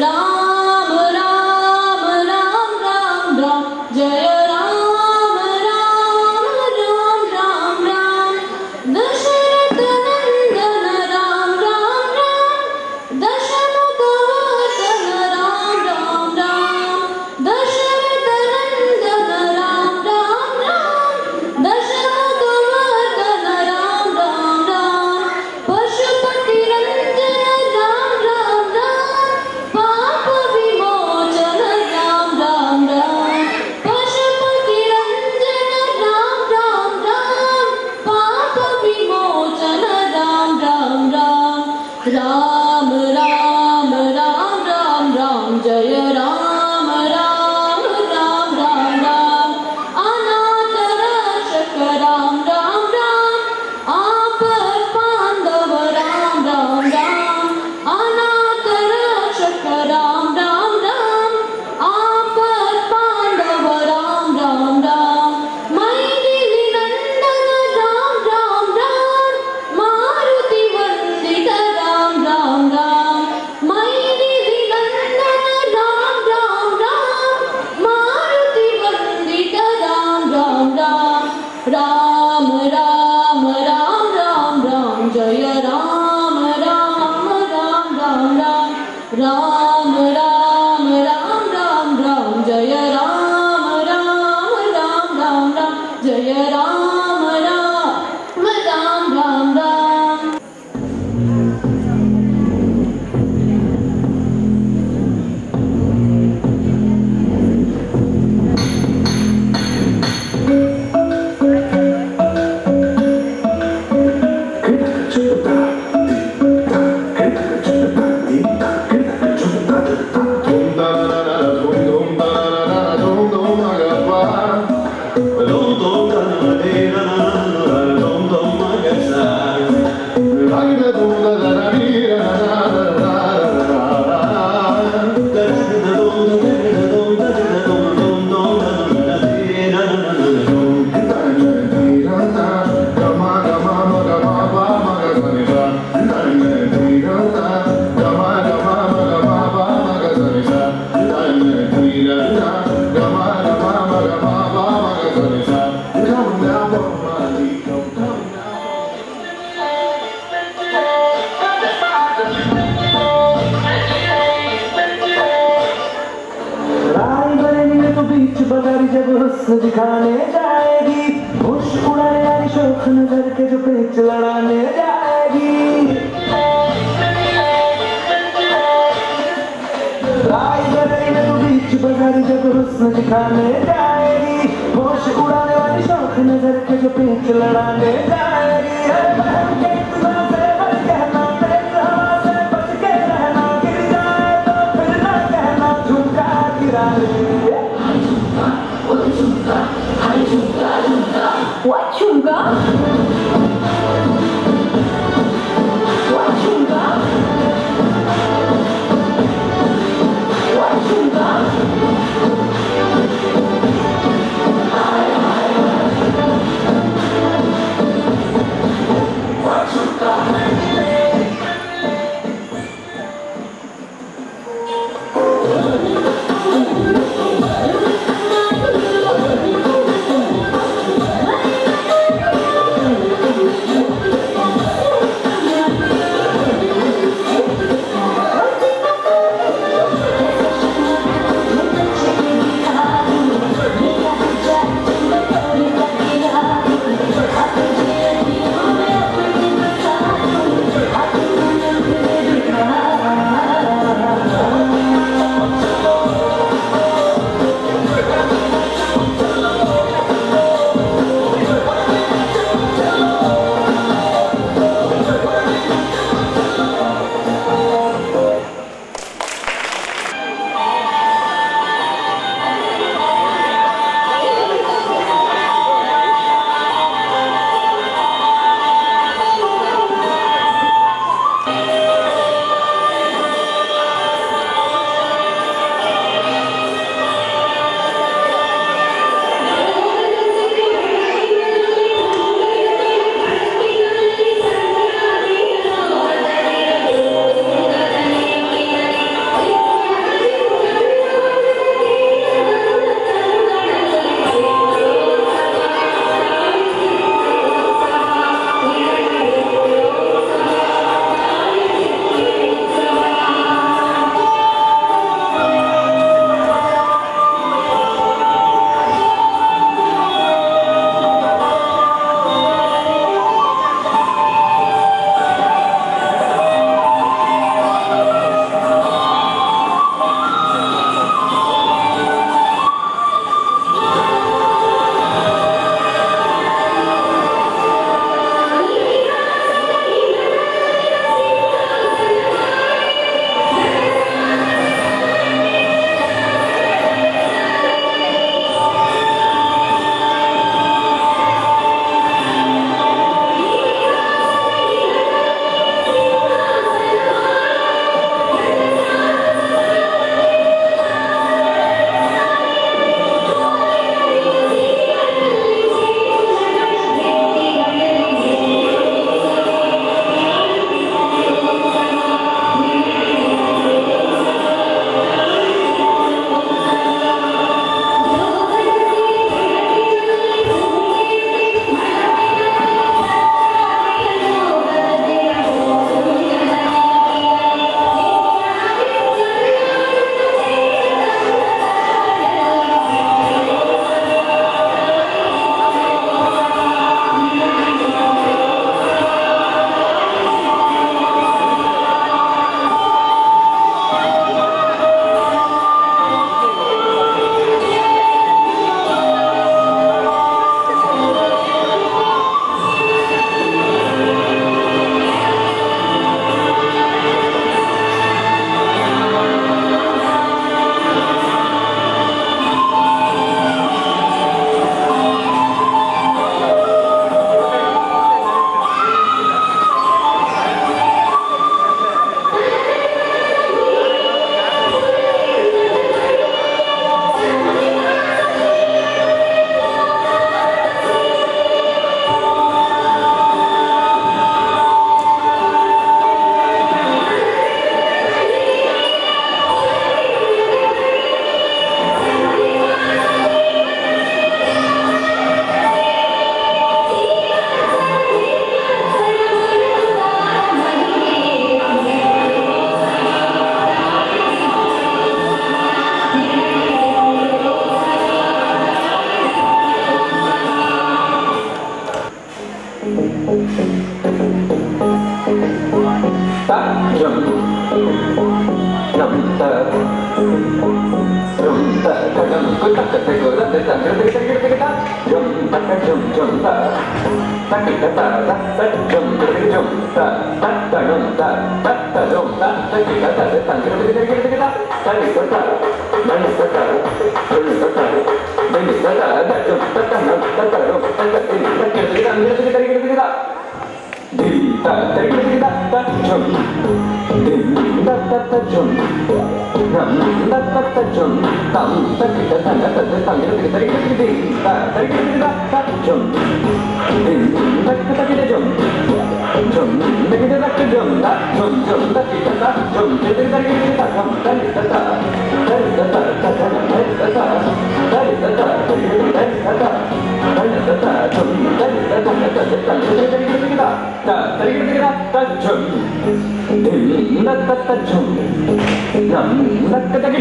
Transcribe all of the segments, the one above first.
Long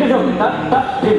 Dum,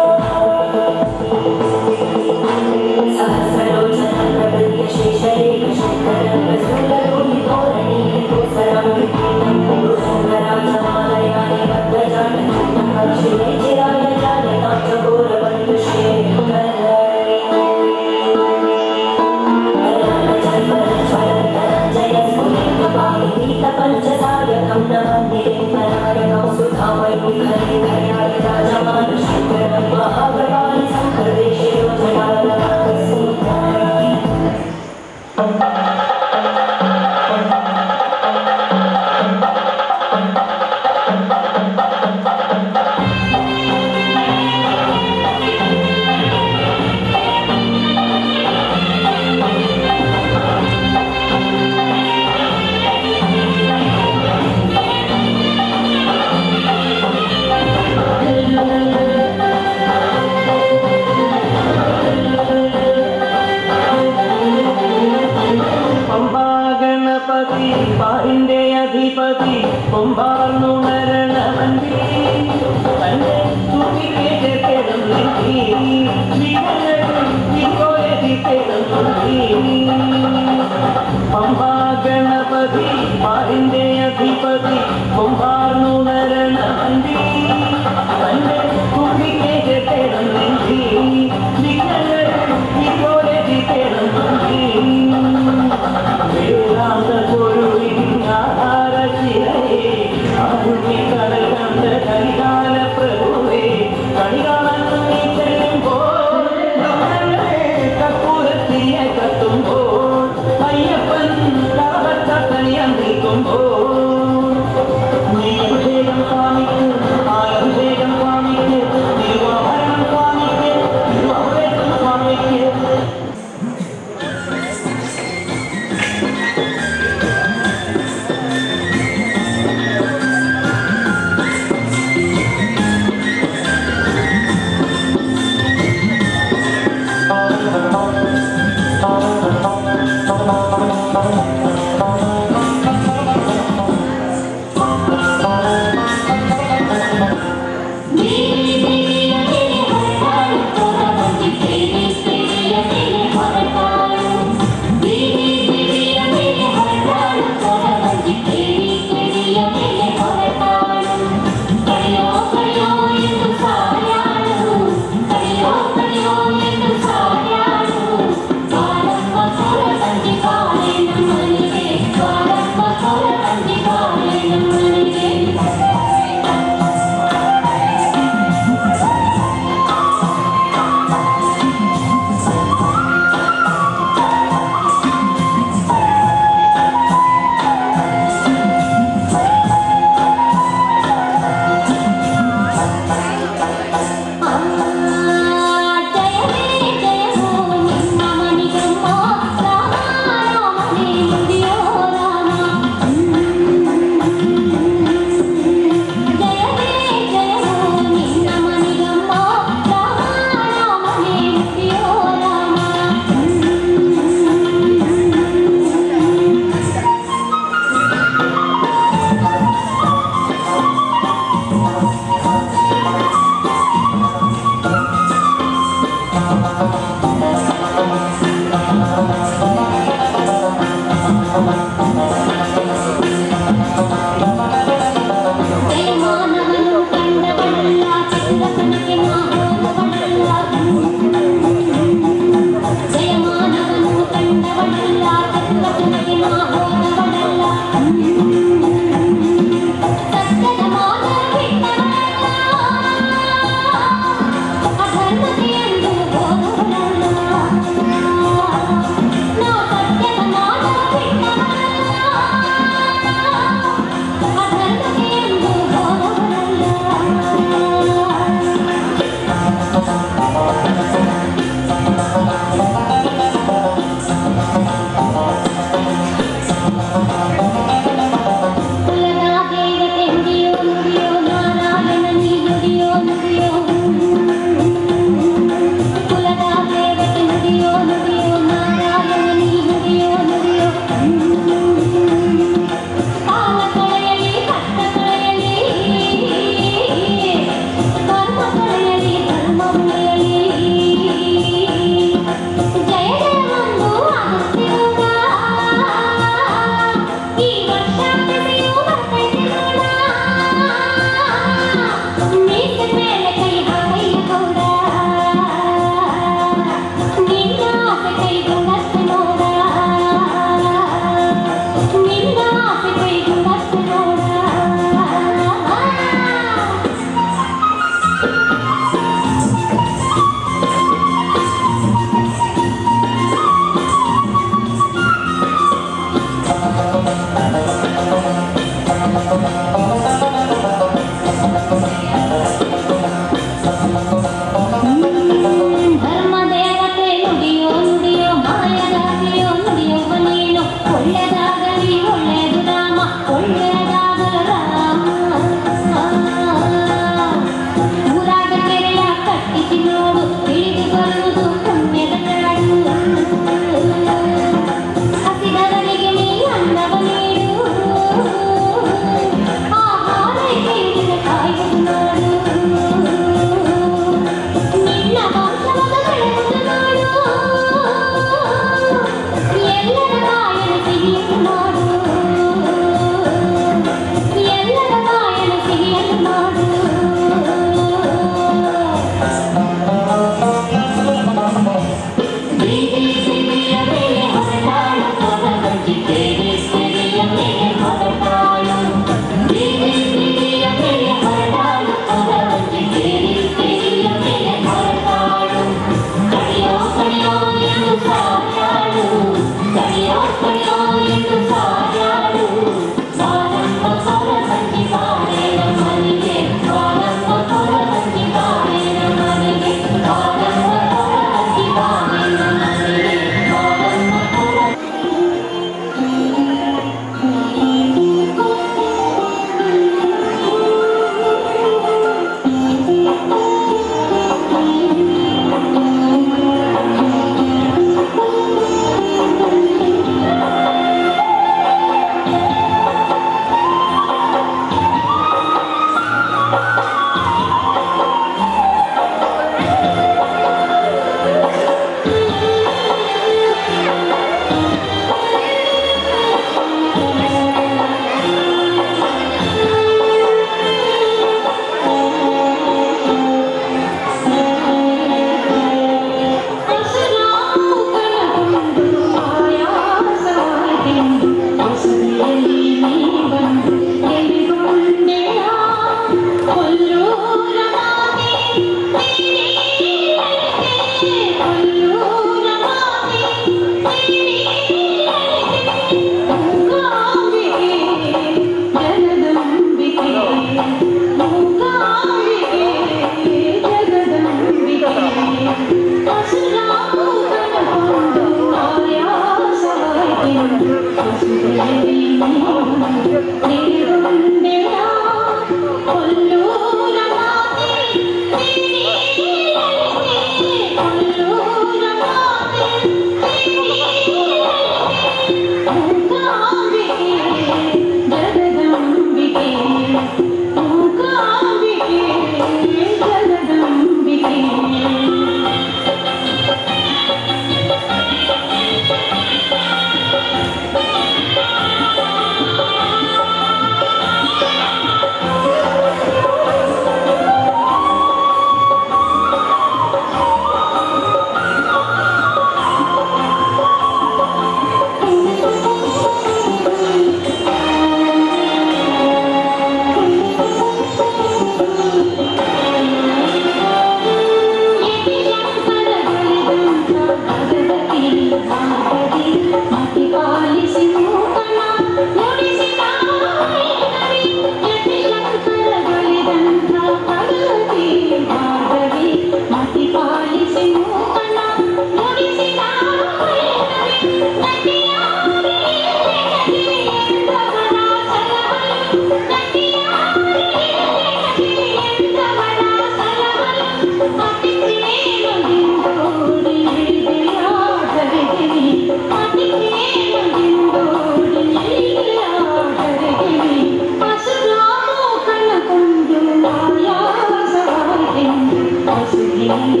Thank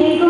you.